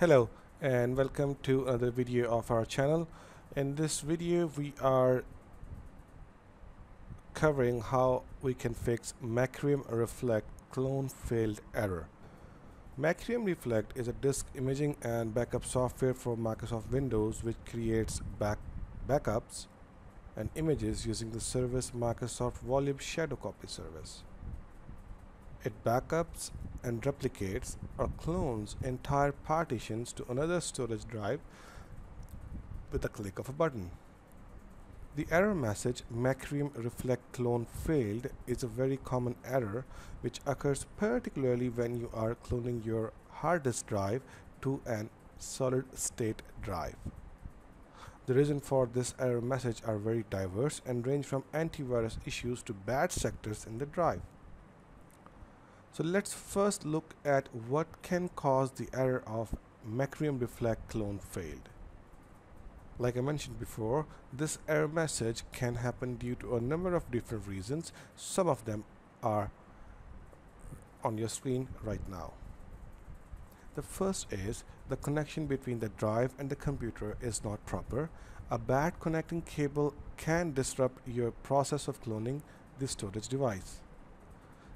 Hello and welcome to another video of our channel. In this video we are covering how we can fix Macrium Reflect clone failed error. Macrium Reflect is a disk imaging and backup software for Microsoft Windows which creates back backups and images using the service Microsoft Volume Shadow Copy service. It backups and replicates or clones entire partitions to another storage drive with a click of a button. The error message Macrium reflect clone failed is a very common error which occurs particularly when you are cloning your hard disk drive to an solid state drive. The reason for this error message are very diverse and range from antivirus issues to bad sectors in the drive. So let's first look at what can cause the error of Macrium Reflect clone failed. Like I mentioned before, this error message can happen due to a number of different reasons. Some of them are on your screen right now. The first is the connection between the drive and the computer is not proper. A bad connecting cable can disrupt your process of cloning the storage device.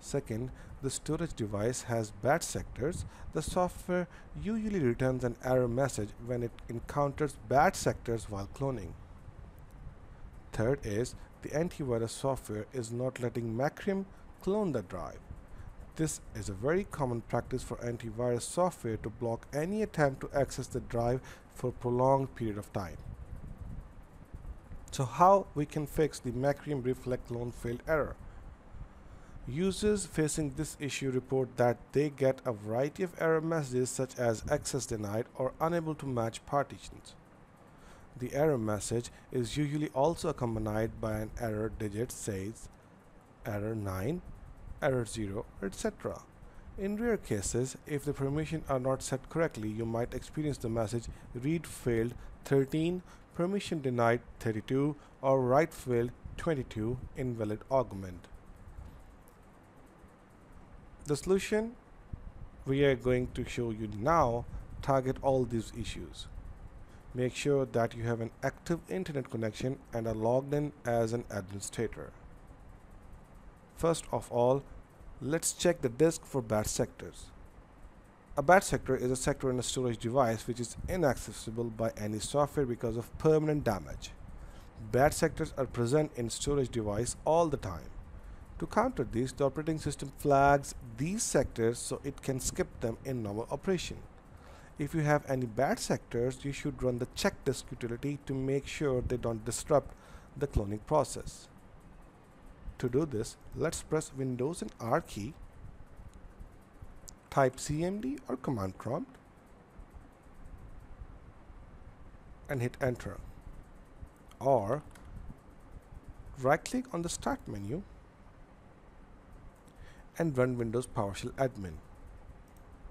Second, the storage device has bad sectors. The software usually returns an error message when it encounters bad sectors while cloning. Third is the antivirus software is not letting Macrium clone the drive. This is a very common practice for antivirus software to block any attempt to access the drive for a prolonged period of time. So how we can fix the Macrium Reflect clone failed error? Users facing this issue report that they get a variety of error messages such as access denied or unable to match partitions. The error message is usually also accompanied by an error digit says error 9, error 0, etc. In rare cases, if the permissions are not set correctly, you might experience the message read failed 13, permission denied 32, or write failed 22, invalid argument. The solution we are going to show you now target all these issues. Make sure that you have an active internet connection and are logged in as an administrator. First of all, let's check the disk for bad sectors. A bad sector is a sector in a storage device which is inaccessible by any software because of permanent damage. Bad sectors are present in storage device all the time. To counter this, the operating system flags these sectors so it can skip them in normal operation. If you have any bad sectors, you should run the check disk utility to make sure they don't disrupt the cloning process. To do this, let's press Windows and R key, type CMD or command prompt, and hit enter. Or right click on the start menu and run Windows PowerShell admin.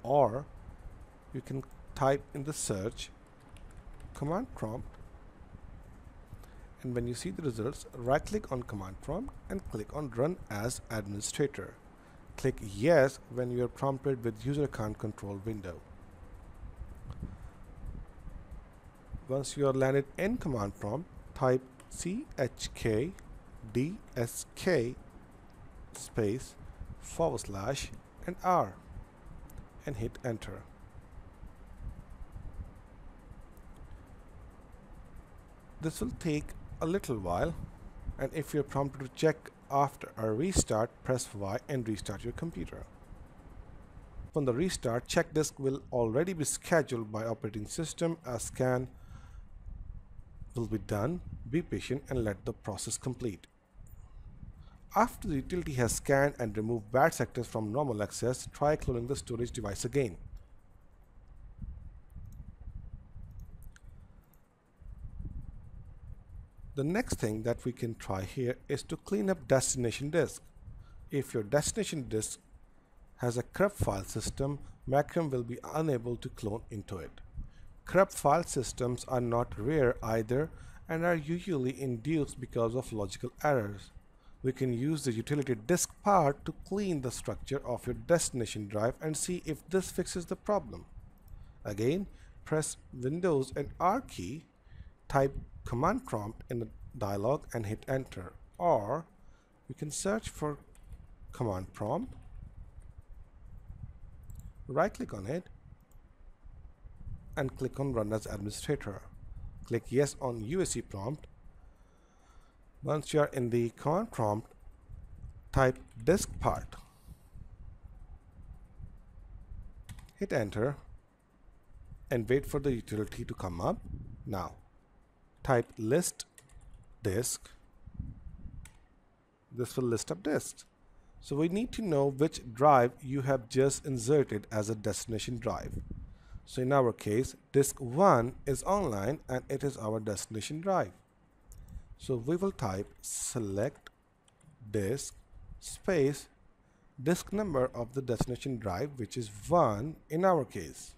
Or you can type in the search command prompt and when you see the results right click on command prompt and click on run as administrator. Click yes when you are prompted with user account control window. Once you are landed in command prompt type chk dsk space forward slash and R and hit enter. This will take a little while and if you're prompted to check after a restart, press Y and restart your computer. On the restart, check disk will already be scheduled by operating system. A scan will be done. Be patient and let the process complete. After the utility has scanned and removed bad sectors from normal access, try cloning the storage device again. The next thing that we can try here is to clean up destination disk. If your destination disk has a corrupt file system, Macrium will be unable to clone into it. Corrupt file systems are not rare either and are usually induced because of logical errors we can use the utility disk part to clean the structure of your destination drive and see if this fixes the problem. Again, press Windows and R key, type command prompt in the dialog and hit enter. Or you can search for command prompt, right click on it and click on run as administrator. Click yes on UAC prompt. Once you are in the command prompt, type disk part. Hit enter and wait for the utility to come up. Now type list disk. This will list up disks. So we need to know which drive you have just inserted as a destination drive. So in our case, disk 1 is online and it is our destination drive. So we will type select disk space disk number of the destination drive which is 1 in our case.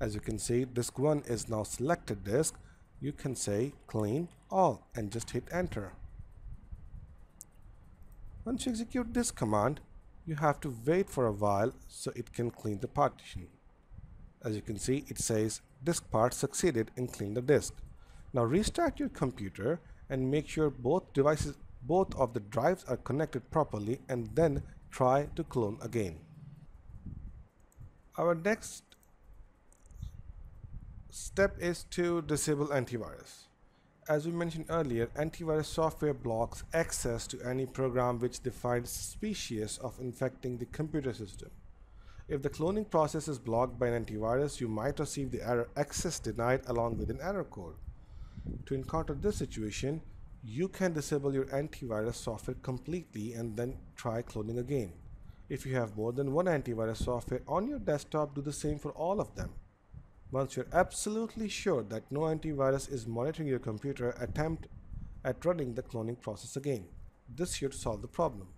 As you can see disk 1 is now selected disk. You can say clean all and just hit enter. Once you execute this command, you have to wait for a while so it can clean the partition. As you can see, it says disk part succeeded in cleaning the disk. Now restart your computer and make sure both devices, both of the drives are connected properly and then try to clone again. Our next step is to disable antivirus. As we mentioned earlier, antivirus software blocks access to any program which defines suspicious of infecting the computer system. If the cloning process is blocked by an antivirus, you might receive the error access denied along with an error code. To encounter this situation, you can disable your antivirus software completely and then try cloning again. If you have more than one antivirus software on your desktop, do the same for all of them. Once you're absolutely sure that no antivirus is monitoring your computer, attempt at running the cloning process again. This should solve the problem.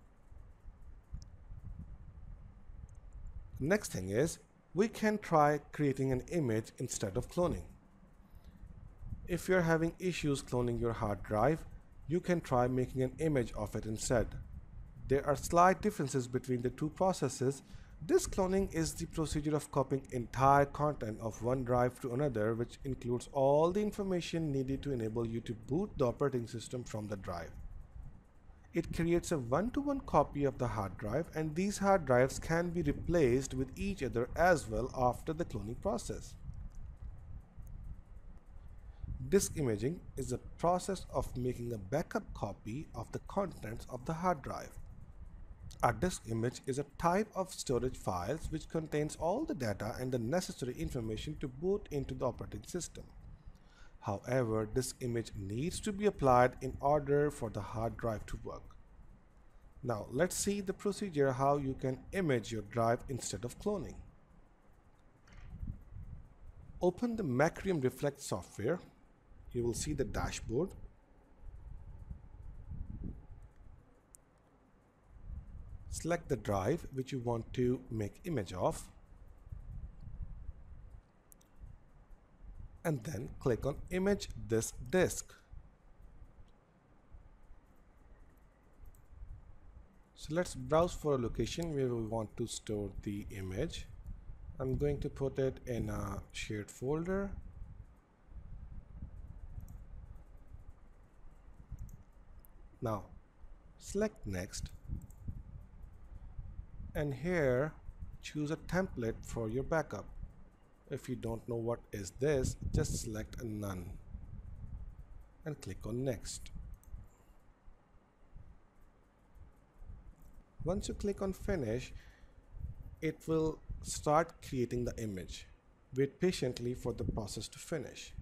Next thing is, we can try creating an image instead of cloning. If you're having issues cloning your hard drive, you can try making an image of it instead. There are slight differences between the two processes this cloning is the procedure of copying entire content of one drive to another which includes all the information needed to enable you to boot the operating system from the drive. It creates a one-to-one -one copy of the hard drive and these hard drives can be replaced with each other as well after the cloning process. Disk imaging is a process of making a backup copy of the contents of the hard drive. A disk image is a type of storage files which contains all the data and the necessary information to boot into the operating system. However, this image needs to be applied in order for the hard drive to work. Now let's see the procedure how you can image your drive instead of cloning. Open the Macrium Reflect software. You will see the dashboard. Select the drive which you want to make image of. And then click on image this disk. So let's browse for a location where we want to store the image. I'm going to put it in a shared folder now select next. And here choose a template for your backup. If you don't know what is this just select none and click on next. Once you click on finish it will start creating the image. Wait patiently for the process to finish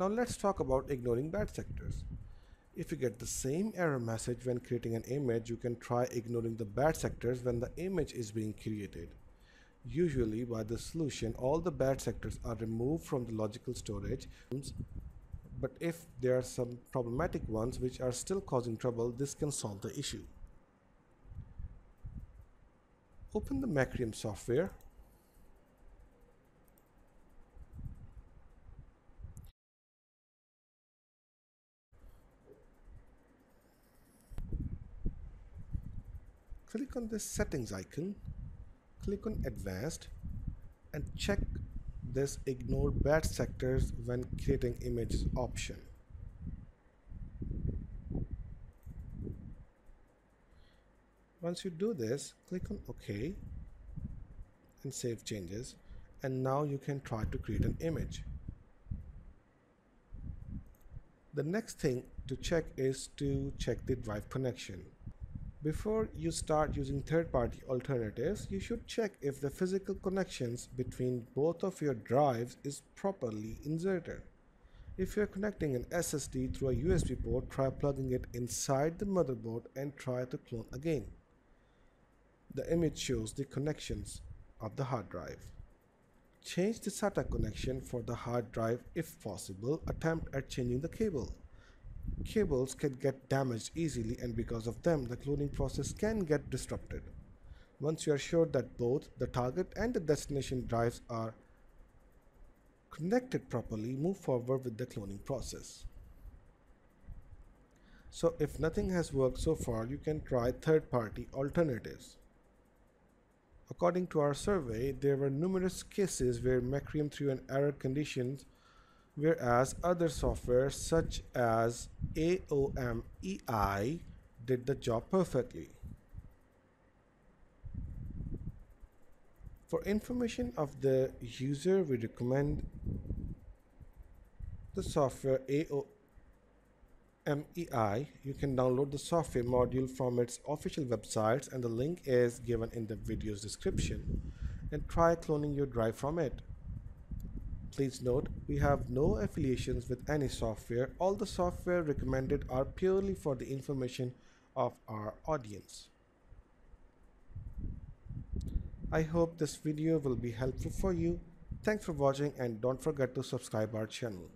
Now let's talk about ignoring bad sectors. If you get the same error message when creating an image, you can try ignoring the bad sectors when the image is being created. Usually by the solution, all the bad sectors are removed from the logical storage, but if there are some problematic ones which are still causing trouble, this can solve the issue. Open the Macrium software click on this settings icon, click on advanced and check this ignore bad sectors when creating images option. Once you do this, click on OK and save changes and now you can try to create an image. The next thing to check is to check the drive connection. Before you start using third-party alternatives, you should check if the physical connections between both of your drives is properly inserted. If you are connecting an SSD through a USB port, try plugging it inside the motherboard and try to clone again. The image shows the connections of the hard drive. Change the SATA connection for the hard drive if possible. Attempt at changing the cable. Cables can get damaged easily and because of them the cloning process can get disrupted. Once you are sure that both the target and the destination drives are connected properly, move forward with the cloning process. So if nothing has worked so far, you can try third-party alternatives. According to our survey, there were numerous cases where Macrium threw an error conditions whereas other software such as AOMEI did the job perfectly. For information of the user, we recommend the software AOMEI. You can download the software module from its official websites and the link is given in the video's description and try cloning your drive from it. Please note, we have no affiliations with any software. All the software recommended are purely for the information of our audience. I hope this video will be helpful for you. Thanks for watching and don't forget to subscribe our channel.